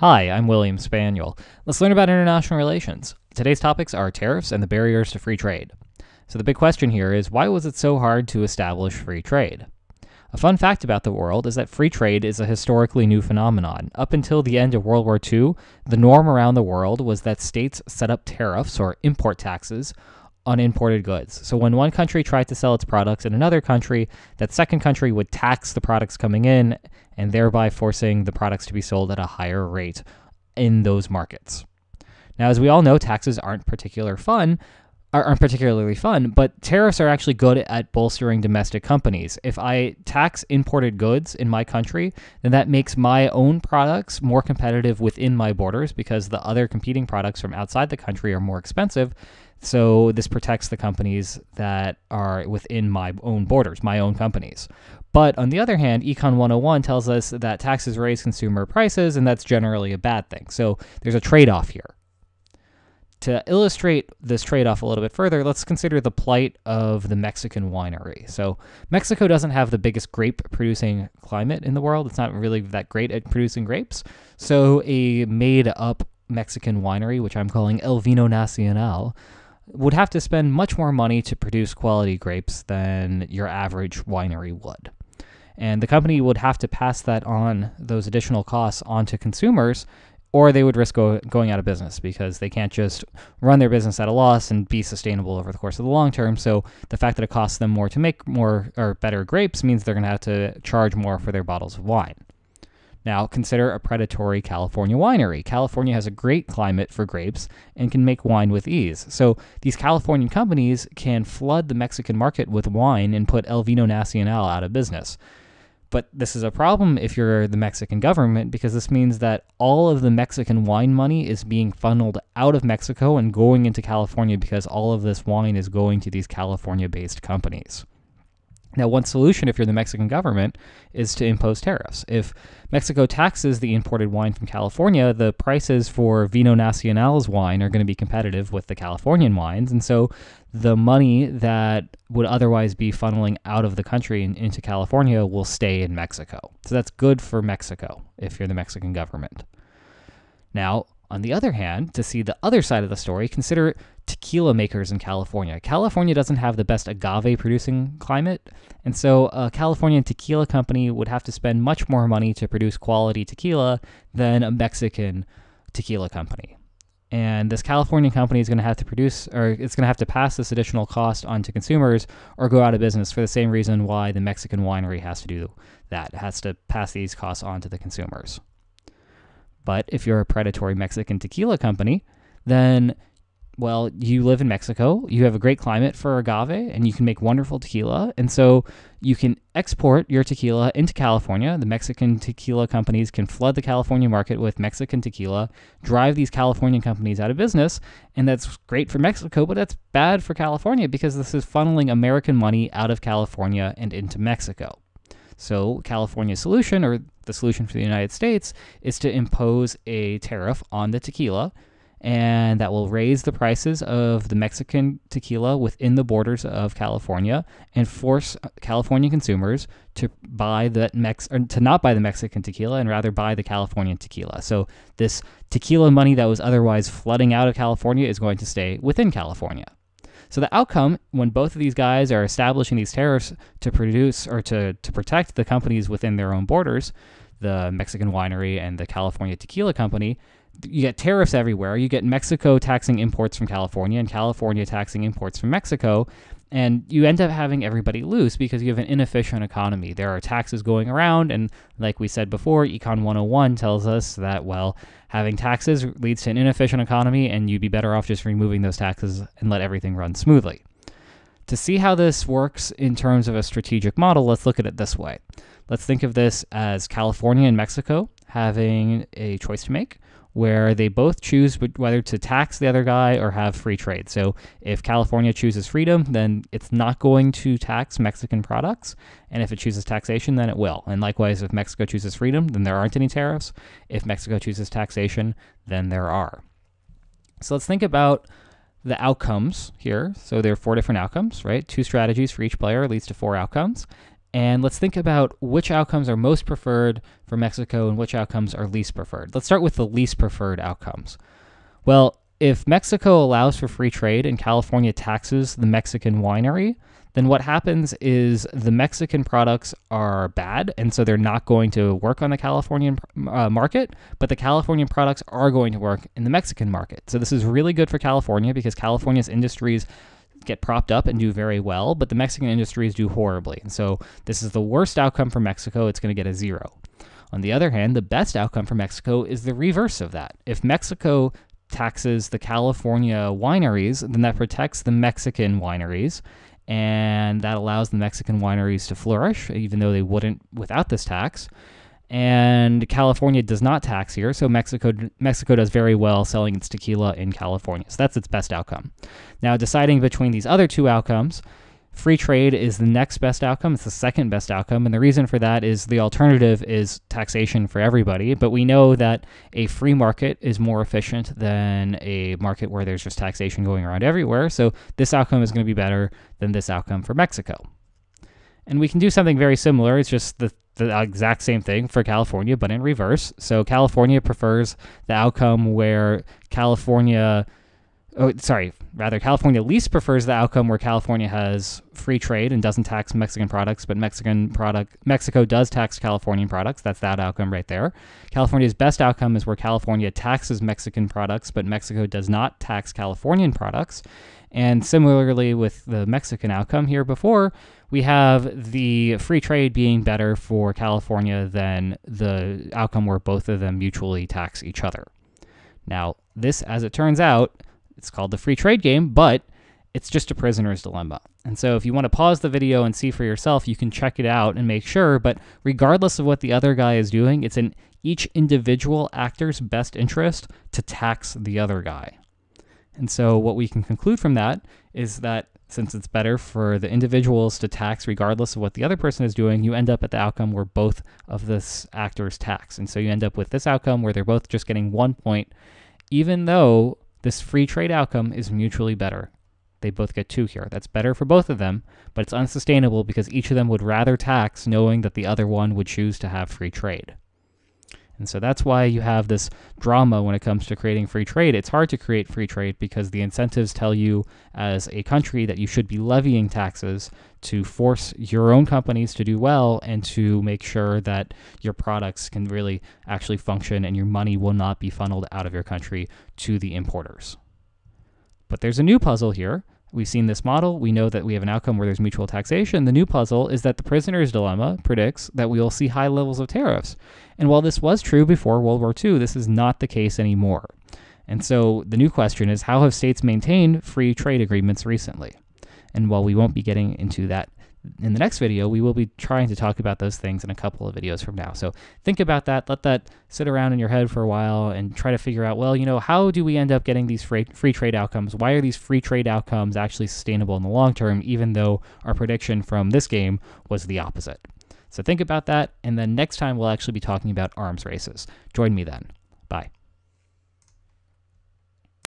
Hi, I'm William Spaniel. Let's learn about international relations. Today's topics are tariffs and the barriers to free trade. So, the big question here is why was it so hard to establish free trade? A fun fact about the world is that free trade is a historically new phenomenon. Up until the end of World War II, the norm around the world was that states set up tariffs or import taxes on imported goods. So when one country tried to sell its products in another country, that second country would tax the products coming in and thereby forcing the products to be sold at a higher rate in those markets. Now, as we all know, taxes aren't particular fun, aren't particularly fun, but tariffs are actually good at bolstering domestic companies. If I tax imported goods in my country, then that makes my own products more competitive within my borders because the other competing products from outside the country are more expensive. So this protects the companies that are within my own borders, my own companies. But on the other hand, Econ 101 tells us that taxes raise consumer prices, and that's generally a bad thing. So there's a trade off here. To illustrate this trade off a little bit further, let's consider the plight of the Mexican winery. So, Mexico doesn't have the biggest grape producing climate in the world. It's not really that great at producing grapes. So, a made up Mexican winery, which I'm calling El Vino Nacional, would have to spend much more money to produce quality grapes than your average winery would. And the company would have to pass that on, those additional costs, onto consumers, or they would risk go, going out of business because they can't just run their business at a loss and be sustainable over the course of the long term. So the fact that it costs them more to make more or better grapes means they're going to have to charge more for their bottles of wine. Now, consider a predatory California winery. California has a great climate for grapes and can make wine with ease. So, these Californian companies can flood the Mexican market with wine and put El Vino Nacional out of business. But this is a problem if you're the Mexican government because this means that all of the Mexican wine money is being funneled out of Mexico and going into California because all of this wine is going to these California based companies. Now, one solution, if you're the Mexican government, is to impose tariffs. If Mexico taxes the imported wine from California, the prices for Vino Nacional's wine are going to be competitive with the Californian wines. And so the money that would otherwise be funneling out of the country and into California will stay in Mexico. So that's good for Mexico if you're the Mexican government. Now, on the other hand, to see the other side of the story, consider tequila makers in California. California doesn't have the best agave producing climate, and so a Californian tequila company would have to spend much more money to produce quality tequila than a Mexican tequila company. And this Californian company is going to have to produce, or it's going to have to pass this additional cost on to consumers or go out of business for the same reason why the Mexican winery has to do that. It has to pass these costs on to the consumers. But if you're a predatory Mexican tequila company, then well, you live in Mexico, you have a great climate for agave, and you can make wonderful tequila. And so you can export your tequila into California. The Mexican tequila companies can flood the California market with Mexican tequila, drive these Californian companies out of business. And that's great for Mexico, but that's bad for California because this is funneling American money out of California and into Mexico. So, California's solution, or the solution for the United States, is to impose a tariff on the tequila, and that will raise the prices of the Mexican tequila within the borders of California and force uh, California consumers to buy the Mex or to not buy the Mexican tequila and rather buy the Californian tequila. So this tequila money that was otherwise flooding out of California is going to stay within California. So the outcome, when both of these guys are establishing these tariffs to produce or to, to protect the companies within their own borders, the Mexican winery and the California Tequila Company, you get tariffs everywhere. You get Mexico taxing imports from California and California taxing imports from Mexico and you end up having everybody lose because you have an inefficient economy. There are taxes going around, and like we said before, Econ 101 tells us that, well, having taxes leads to an inefficient economy, and you'd be better off just removing those taxes and let everything run smoothly. To see how this works in terms of a strategic model, let's look at it this way. Let's think of this as California and Mexico having a choice to make where they both choose whether to tax the other guy or have free trade. So if California chooses freedom, then it's not going to tax Mexican products. And if it chooses taxation, then it will. And likewise, if Mexico chooses freedom, then there aren't any tariffs. If Mexico chooses taxation, then there are. So let's think about the outcomes here. So there are four different outcomes, right? Two strategies for each player leads to four outcomes. And let's think about which outcomes are most preferred for Mexico and which outcomes are least preferred. Let's start with the least preferred outcomes. Well, if Mexico allows for free trade and California taxes the Mexican winery, then what happens is the Mexican products are bad, and so they're not going to work on the Californian uh, market, but the Californian products are going to work in the Mexican market. So this is really good for California because California's industries get propped up and do very well, but the Mexican industries do horribly. And so this is the worst outcome for Mexico. It's going to get a zero. On the other hand, the best outcome for Mexico is the reverse of that. If Mexico taxes the California wineries, then that protects the Mexican wineries and that allows the Mexican wineries to flourish, even though they wouldn't without this tax. And California does not tax here, so Mexico Mexico does very well selling its tequila in California. So that's its best outcome. Now, deciding between these other two outcomes, Free trade is the next best outcome. It's the second best outcome. And the reason for that is the alternative is taxation for everybody. But we know that a free market is more efficient than a market where there's just taxation going around everywhere. So this outcome is going to be better than this outcome for Mexico. And we can do something very similar. It's just the, the exact same thing for California, but in reverse. So California prefers the outcome where California oh, sorry, rather, California least prefers the outcome where California has free trade and doesn't tax Mexican products, but Mexican product Mexico does tax Californian products. That's that outcome right there. California's best outcome is where California taxes Mexican products, but Mexico does not tax Californian products. And similarly with the Mexican outcome here before, we have the free trade being better for California than the outcome where both of them mutually tax each other. Now, this, as it turns out, it's called the free trade game, but it's just a prisoner's dilemma. And so if you want to pause the video and see for yourself, you can check it out and make sure. But regardless of what the other guy is doing, it's in each individual actor's best interest to tax the other guy. And so what we can conclude from that is that since it's better for the individuals to tax regardless of what the other person is doing, you end up at the outcome where both of this actors tax. And so you end up with this outcome where they're both just getting one point, even though this free trade outcome is mutually better. They both get two here. That's better for both of them, but it's unsustainable because each of them would rather tax knowing that the other one would choose to have free trade. And so that's why you have this drama when it comes to creating free trade. It's hard to create free trade because the incentives tell you as a country that you should be levying taxes to force your own companies to do well and to make sure that your products can really actually function and your money will not be funneled out of your country to the importers. But there's a new puzzle here We've seen this model. We know that we have an outcome where there's mutual taxation. The new puzzle is that the prisoner's dilemma predicts that we will see high levels of tariffs. And while this was true before World War II, this is not the case anymore. And so the new question is how have states maintained free trade agreements recently? And while we won't be getting into that in the next video, we will be trying to talk about those things in a couple of videos from now. So think about that. Let that sit around in your head for a while and try to figure out, well, you know, how do we end up getting these free, free trade outcomes? Why are these free trade outcomes actually sustainable in the long term, even though our prediction from this game was the opposite? So think about that. And then next time, we'll actually be talking about arms races. Join me then. Bye.